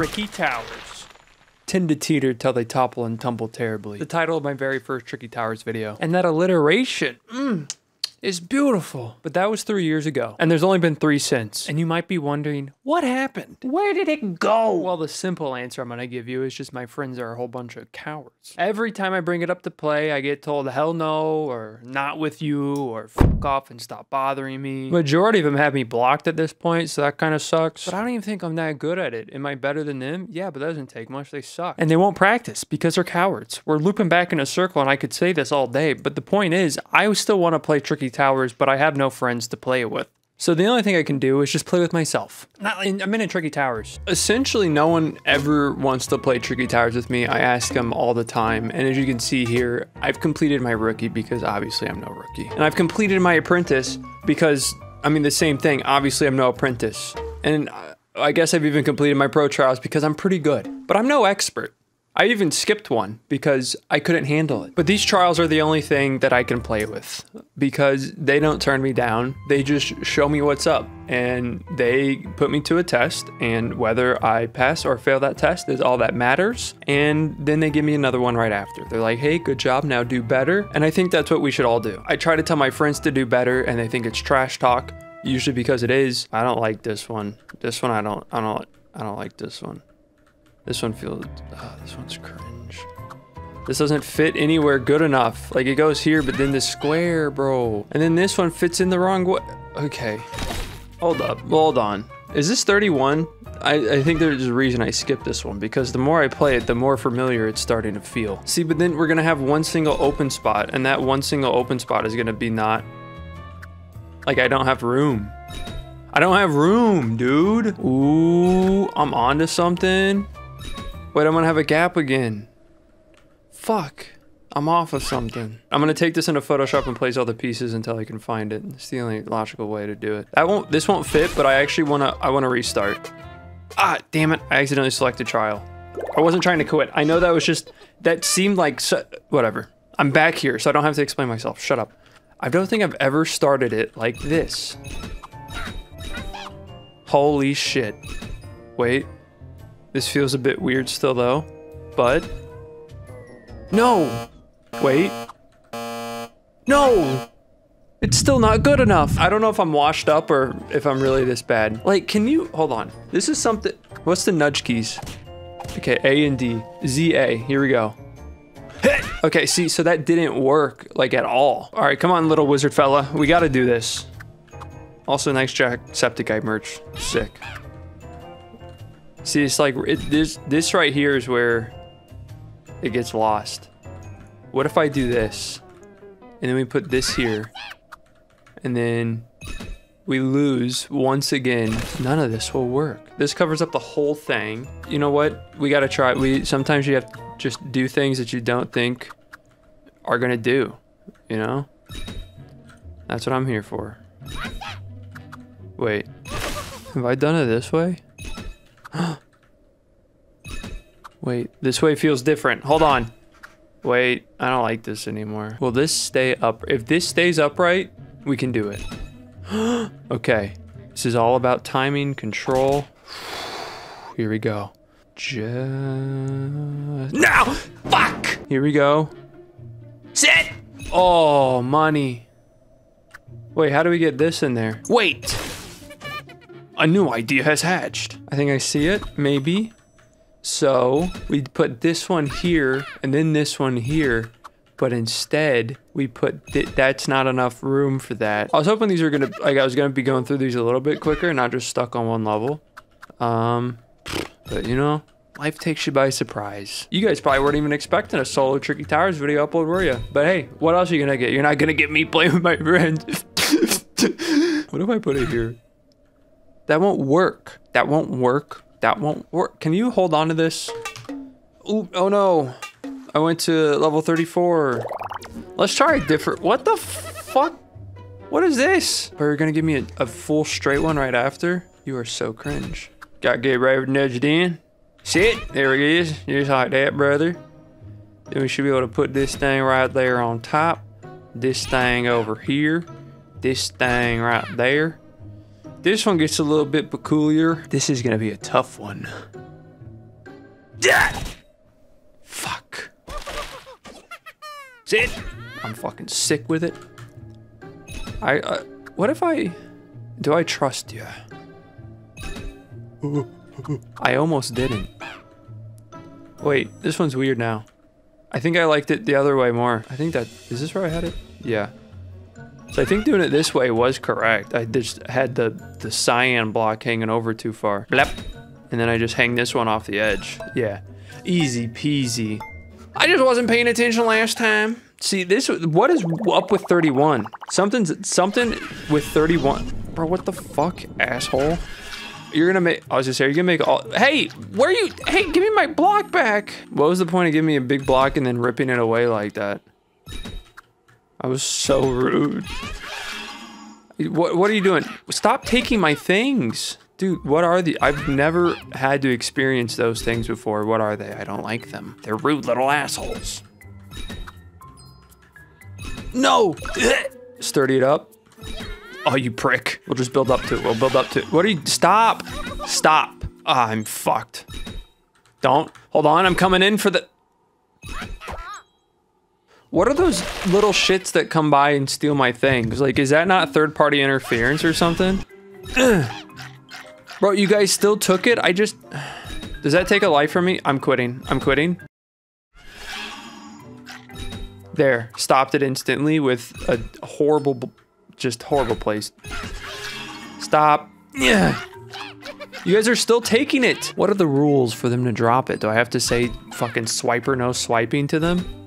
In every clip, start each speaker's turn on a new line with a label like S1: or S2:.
S1: Tricky Towers. Tend to teeter till they topple and tumble terribly. The title of my very first Tricky Towers video. And that alliteration, mmm, is beautiful. But that was three years ago, and there's only been three since. And you might be wondering, what happened? Where did it go? Well, the simple answer I'm gonna give you is just my friends are a whole bunch of cowards. Every time I bring it up to play, I get told hell no, or not with you, or fuck off and stop bothering me. Majority of them have me blocked at this point, so that kind of sucks. But I don't even think I'm that good at it. Am I better than them? Yeah, but that doesn't take much. They suck. And they won't practice because they're cowards. We're looping back in a circle, and I could say this all day, but the point is, I still want to play Tricky Towers, but I have no friends to play it with. So the only thing I can do is just play with myself. Not I'm in a Tricky Towers. Essentially, no one ever wants to play Tricky Towers with me. I ask them all the time. And as you can see here, I've completed my rookie because obviously I'm no rookie. And I've completed my apprentice because, I mean, the same thing. Obviously, I'm no apprentice. And I guess I've even completed my pro trials because I'm pretty good. But I'm no expert. I even skipped one because I couldn't handle it. But these trials are the only thing that I can play with because they don't turn me down. They just show me what's up and they put me to a test and whether I pass or fail that test is all that matters. And then they give me another one right after. They're like, "Hey, good job, now do better." And I think that's what we should all do. I try to tell my friends to do better and they think it's trash talk, usually because it is. I don't like this one. This one I don't I don't I don't like this one. This one feels, oh, this one's cringe. This doesn't fit anywhere good enough. Like it goes here, but then the square, bro. And then this one fits in the wrong way. Okay. Hold up, hold on. Is this 31? I, I think there's a reason I skipped this one because the more I play it, the more familiar it's starting to feel. See, but then we're gonna have one single open spot and that one single open spot is gonna be not, like I don't have room. I don't have room, dude. Ooh, I'm onto something. Wait, I'm gonna have a gap again. Fuck. I'm off of something. I'm gonna take this into Photoshop and place all the pieces until I can find it. It's the only logical way to do it. That won't, this won't fit, but I actually wanna, I wanna restart. Ah, damn it. I accidentally selected trial. I wasn't trying to quit. I know that was just, that seemed like, whatever. I'm back here, so I don't have to explain myself. Shut up. I don't think I've ever started it like this. Holy shit. Wait. This feels a bit weird still though, but... No! Wait. No! It's still not good enough. I don't know if I'm washed up or if I'm really this bad. Like, can you, hold on. This is something, what's the nudge keys? Okay, A and D. Z, A, here we go. Okay, see, so that didn't work, like, at all. All right, come on, little wizard fella. We gotta do this. Also, nice Jack Jacksepticeye merch. Sick. See, it's like, it, this, this right here is where it gets lost. What if I do this? And then we put this here. And then we lose once again. None of this will work. This covers up the whole thing. You know what? We gotta try. We Sometimes you have to just do things that you don't think are gonna do. You know? That's what I'm here for. Wait. Have I done it this way? Wait, this way feels different. Hold on. Wait, I don't like this anymore. Will this stay up? If this stays upright, we can do it. okay. This is all about timing, control. Here we go. Just... Now! Fuck! Here we go. Sit! Oh, money. Wait, how do we get this in there? Wait! A new idea has hatched. I think I see it, maybe. So we put this one here and then this one here, but instead we put th that's not enough room for that. I was hoping these were gonna like I was gonna be going through these a little bit quicker, and not just stuck on one level. Um, but you know, life takes you by surprise. You guys probably weren't even expecting a solo Tricky Towers video upload, were you? But hey, what else are you gonna get? You're not gonna get me playing with my friends. what if I put it here? That won't work. That won't work. That won't work. Can you hold on to this? Ooh, oh no. I went to level 34. Let's try a different, what the fuck? What is this? Are you gonna give me a, a full straight one right after? You are so cringe. Gotta get right nudged in. Sit, there it is. Just like that, brother. Then we should be able to put this thing right there on top. This thing over here. This thing right there. This one gets a little bit peculiar. This is gonna be a tough one. Yeah. Fuck. Sit. I'm fucking sick with it. I, uh, what if I, do I trust you? I almost didn't. Wait, this one's weird now. I think I liked it the other way more. I think that, is this where I had it? Yeah. So I think doing it this way was correct. I just had the, the cyan block hanging over too far. Blep. And then I just hang this one off the edge. Yeah. Easy peasy. I just wasn't paying attention last time. See, this, what is up with 31? Something's, something with 31. Bro, what the fuck, asshole? You're gonna make, I was just saying, you're gonna make all, hey, where are you, hey, give me my block back. What was the point of giving me a big block and then ripping it away like that? I was so rude. What, what are you doing? Stop taking my things. Dude, what are the, I've never had to experience those things before. What are they? I don't like them. They're rude little assholes. No! Sturdy it up. Oh, you prick. We'll just build up to it. We'll build up to it. What are you? Stop. Stop. Oh, I'm fucked. Don't. Hold on. I'm coming in for the... What are those little shits that come by and steal my things? Like, is that not third-party interference or something? Bro, you guys still took it? I just... Does that take a life from me? I'm quitting. I'm quitting. There. Stopped it instantly with a horrible just horrible place. Stop. Yeah. You guys are still taking it. What are the rules for them to drop it? Do I have to say fucking swiper no swiping to them?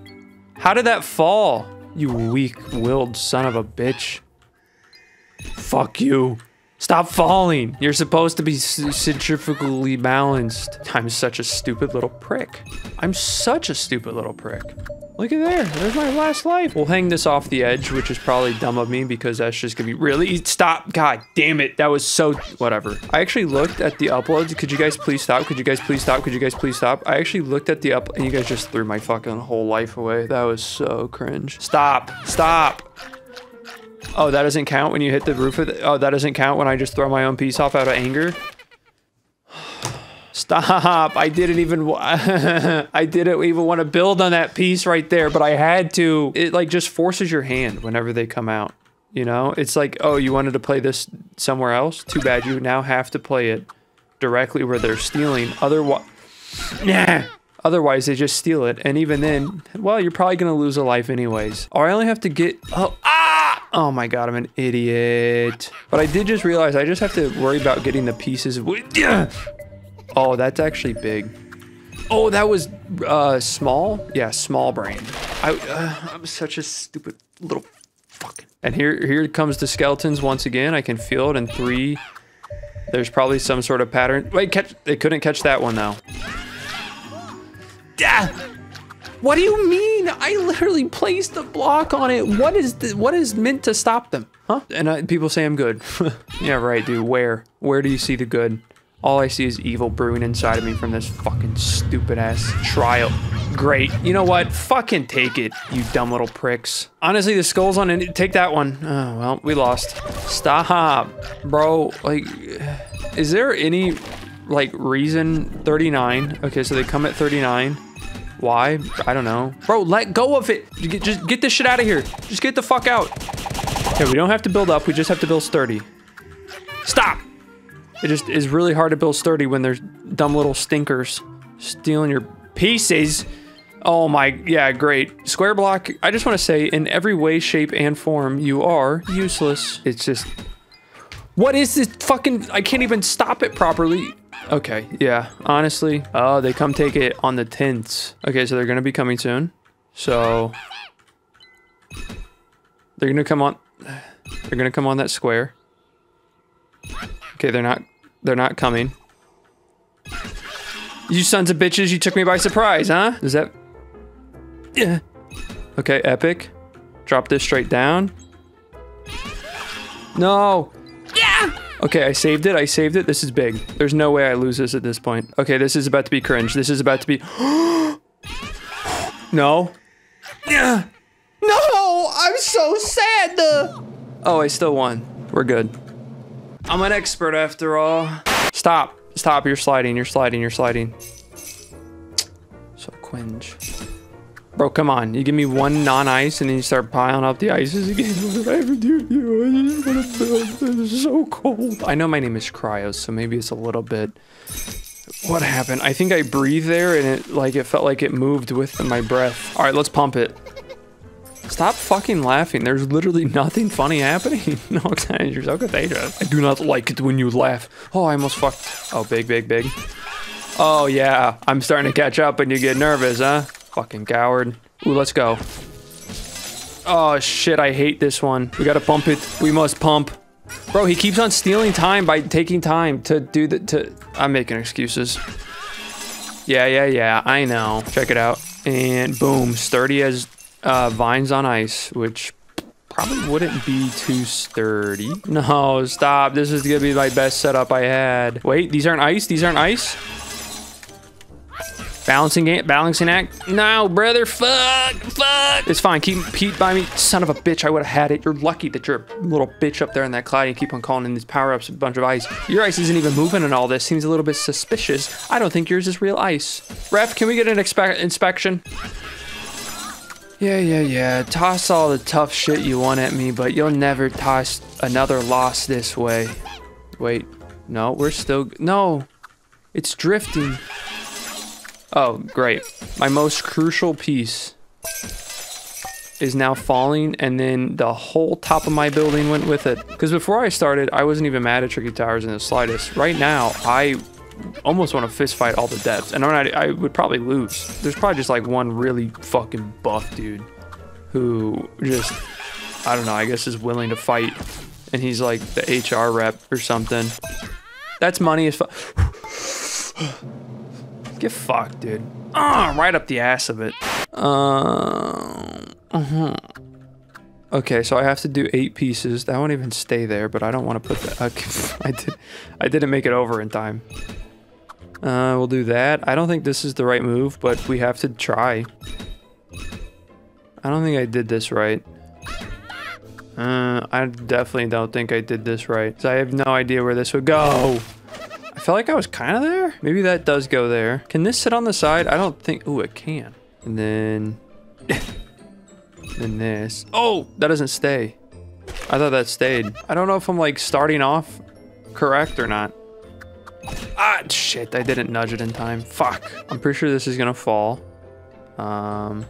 S1: How did that fall? You weak-willed son of a bitch. Fuck you. Stop falling. You're supposed to be centrifugally balanced. I'm such a stupid little prick. I'm such a stupid little prick. Look at there. There's my last life. We'll hang this off the edge, which is probably dumb of me because that's just gonna be really stop. God damn it. That was so whatever. I actually looked at the uploads. Could you guys please stop? Could you guys please stop? Could you guys please stop? I actually looked at the up and you guys just threw my fucking whole life away. That was so cringe. Stop. Stop. Oh, that doesn't count when you hit the roof of the, oh, that doesn't count when I just throw my own piece off out of anger. Stop. I didn't even, I didn't even want to build on that piece right there, but I had to. It like just forces your hand whenever they come out. You know, it's like, oh, you wanted to play this somewhere else? Too bad you now have to play it directly where they're stealing. Otherwise. Otherwise, they just steal it. And even then, well, you're probably going to lose a life anyways. Or I only have to get, oh, ah! Oh my God, I'm an idiot. But I did just realize I just have to worry about getting the pieces. Oh, that's actually big. Oh, that was uh, small? Yeah, small brain. I, uh, I'm such a stupid little fucking. And here, here comes the skeletons once again. I can feel it in three. There's probably some sort of pattern. Wait, catch. They couldn't catch that one though. Yeah. What do you mean? I literally placed the block on it. What is the, what is meant to stop them? Huh? And uh, people say I'm good. yeah, right, dude. Where? Where do you see the good? All I see is evil brewing inside of me from this fucking stupid ass trial. Great. You know what? Fucking take it, you dumb little pricks. Honestly, the skull's on it. Take that one. Oh, well, we lost. Stop. Bro, like, is there any, like, reason? 39. Okay, so they come at 39. Why? I don't know. Bro, let go of it. Just get this shit out of here. Just get the fuck out. Okay, we don't have to build up. We just have to build sturdy. Stop. It just is really hard to build sturdy when there's dumb little stinkers stealing your pieces. Oh my, yeah, great. Square block, I just want to say, in every way, shape, and form, you are useless. It's just... What is this fucking... I can't even stop it properly. Okay, yeah, honestly. Oh, they come take it on the tints. Okay, so they're going to be coming soon. So... They're going to come on... They're going to come on that square. Okay, they're not they're not coming. You sons of bitches, you took me by surprise, huh? Is that... Yeah. Okay, epic. Drop this straight down. No! Yeah! Okay, I saved it, I saved it. This is big. There's no way I lose this at this point. Okay, this is about to be cringe. This is about to be... no. Yeah. No! I'm so sad! Oh, I still won. We're good. I'm an expert after all. Stop. Stop. You're sliding. You're sliding. You're sliding. twinge. Bro, come on. You give me one non-ice and then you start piling up the ices again. I ever do you? I just want to. So cold. I know my name is Kryoz, so maybe it's a little bit... What happened? I think I breathed there and it like it felt like it moved with my breath. All right, let's pump it. Stop fucking laughing. There's literally nothing funny happening. no, you're so contagious. I do not like it when you laugh. Oh, I almost fucked. Oh, big, big, big. Oh, yeah. I'm starting to catch up and you get nervous, huh? Fucking coward. Ooh, let's go. Oh, shit. I hate this one. We gotta pump it. We must pump. Bro, he keeps on stealing time by taking time to do the- to- I'm making excuses. Yeah, yeah, yeah. I know. Check it out. And boom. Sturdy as uh, vines on ice, which probably wouldn't be too sturdy. No, stop. This is gonna be my best setup I had. Wait, these aren't ice? These aren't ice? Balancing game, balancing act. No, brother, fuck, fuck. It's fine. Keep Pete by me. Son of a bitch, I would have had it. You're lucky that you're a little bitch up there in that cloud. You keep on calling in these power ups a bunch of ice. Your ice isn't even moving and all this. Seems a little bit suspicious. I don't think yours is real ice. Ref, can we get an inspection? Yeah, yeah, yeah. Toss all the tough shit you want at me, but you'll never toss another loss this way. Wait, no, we're still. No, it's drifting. Oh, great. My most crucial piece is now falling, and then the whole top of my building went with it. Because before I started, I wasn't even mad at Tricky Towers in the slightest. Right now, I almost want to fist fight all the devs, and I, I would probably lose. There's probably just like one really fucking buff dude who just, I don't know, I guess is willing to fight, and he's like the HR rep or something. That's money as fuck. Get fucked, dude. Ah, right up the ass of it. Uh, uh -huh. Okay, so I have to do eight pieces. That won't even stay there, but I don't want to put that. Okay, I did. I didn't make it over in time. Uh, we'll do that. I don't think this is the right move, but we have to try. I don't think I did this right. Uh, I definitely don't think I did this right. I have no idea where this would go. I felt like I was kind of there. Maybe that does go there. Can this sit on the side? I don't think... Ooh, it can. And then... then this. Oh, that doesn't stay. I thought that stayed. I don't know if I'm like starting off correct or not. Ah, shit. I didn't nudge it in time. Fuck. I'm pretty sure this is to fall. Um,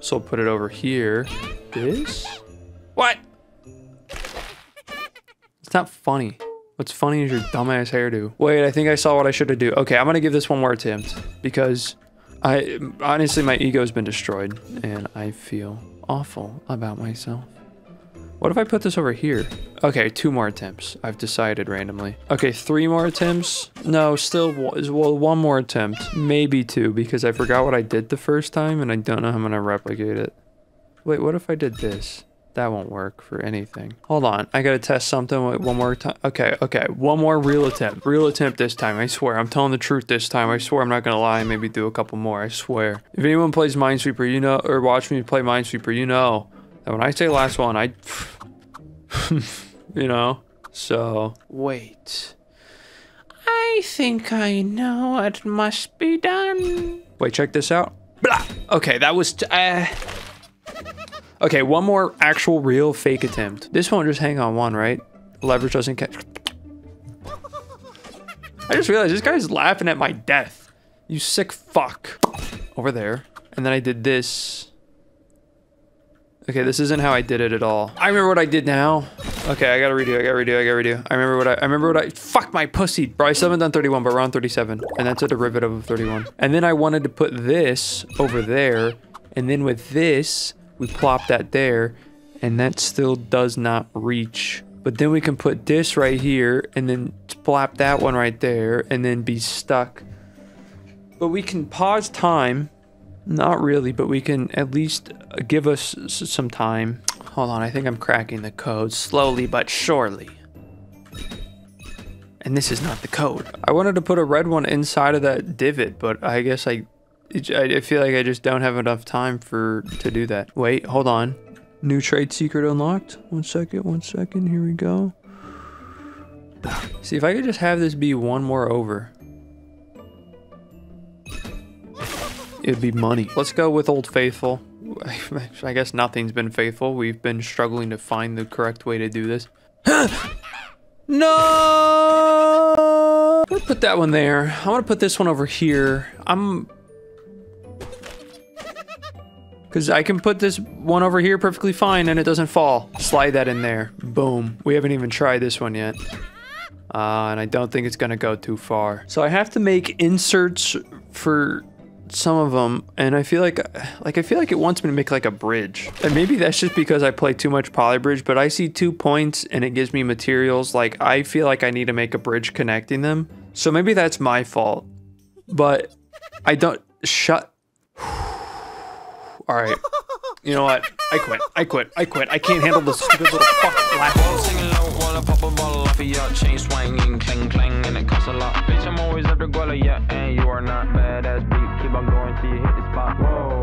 S1: so I'll put it over here. This? What? It's not funny. What's funny is your dumbass hairdo. Wait, I think I saw what I should have do. Okay, I'm gonna give this one more attempt because I honestly my ego's been destroyed and I feel awful about myself. What if I put this over here? Okay, two more attempts. I've decided randomly. Okay, three more attempts. No, still, well, one more attempt. Maybe two, because I forgot what I did the first time, and I don't know how I'm going to replicate it. Wait, what if I did this? That won't work for anything. Hold on, I gotta test something one more time. Okay, okay, one more real attempt. Real attempt this time, I swear. I'm telling the truth this time. I swear I'm not gonna lie, maybe do a couple more, I swear. If anyone plays Minesweeper, you know, or watch me play Minesweeper, you know that when I say last one, I, you know, so. Wait. I think I know what must be done. Wait, check this out. Blah. Okay, that was, uh, Okay, one more actual real fake attempt. This won't just hang on one, right? Leverage doesn't catch. I just realized this guy's laughing at my death. You sick fuck. Over there. And then I did this. Okay, this isn't how I did it at all. I remember what I did now. Okay, I gotta redo, I gotta redo, I gotta redo. I remember what I, I remember what I, fuck my pussy. Bro, I still haven't done 31, but we're on 37. And that's a derivative of 31. And then I wanted to put this over there. And then with this, we plop that there and that still does not reach. But then we can put this right here and then plop that one right there and then be stuck. But we can pause time. Not really, but we can at least uh, give us some time. Hold on, I think I'm cracking the code slowly but surely. And this is not the code. I wanted to put a red one inside of that divot, but I guess I I feel like I just don't have enough time for to do that. Wait, hold on. New trade secret unlocked. One second, one second. Here we go. See, if I could just have this be one more over. It'd be money. Let's go with Old Faithful. I guess nothing's been faithful. We've been struggling to find the correct way to do this. no! I'm gonna put that one there. I want to put this one over here. I'm... Because I can put this one over here perfectly fine and it doesn't fall. Slide that in there. Boom. We haven't even tried this one yet. Uh, and I don't think it's gonna go too far. So I have to make inserts for some of them, and I feel like, like I feel like it wants me to make like a bridge. And maybe that's just because I play too much Poly Bridge, but I see two points and it gives me materials. Like I feel like I need to make a bridge connecting them. So maybe that's my fault, but I don't shut. All right. You know what? I quit. I quit. I quit. I can't handle this stupid little fuck Chain swinging, and it costs a lot. Bitch, I'm always yeah, and you are not. On going till you hit the spot. Whoa,